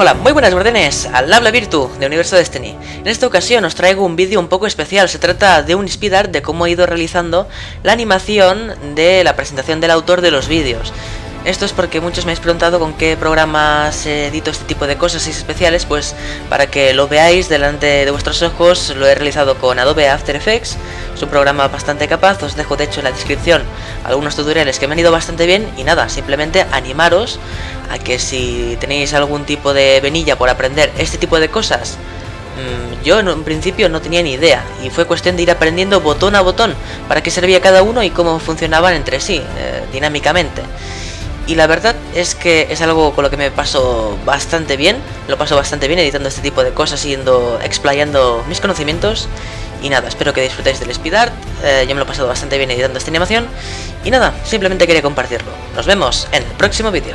Hola, muy buenas guardianes al Habla Virtu de Universo Destiny. En esta ocasión os traigo un vídeo un poco especial. Se trata de un speed art de cómo he ido realizando la animación de la presentación del autor de los vídeos. Esto es porque muchos me habéis preguntado con qué programas edito este tipo de cosas especiales, pues para que lo veáis delante de vuestros ojos lo he realizado con Adobe After Effects, es un programa bastante capaz, os dejo de hecho en la descripción algunos tutoriales que me han ido bastante bien y nada, simplemente animaros a que si tenéis algún tipo de venilla por aprender este tipo de cosas, mm, yo en un principio no tenía ni idea y fue cuestión de ir aprendiendo botón a botón para qué servía cada uno y cómo funcionaban entre sí, eh, dinámicamente y la verdad es que es algo con lo que me paso bastante bien, lo paso bastante bien editando este tipo de cosas, yendo, explayando mis conocimientos. Y nada, espero que disfrutéis del speed art, eh, yo me lo he pasado bastante bien editando esta animación. Y nada, simplemente quería compartirlo. Nos vemos en el próximo vídeo.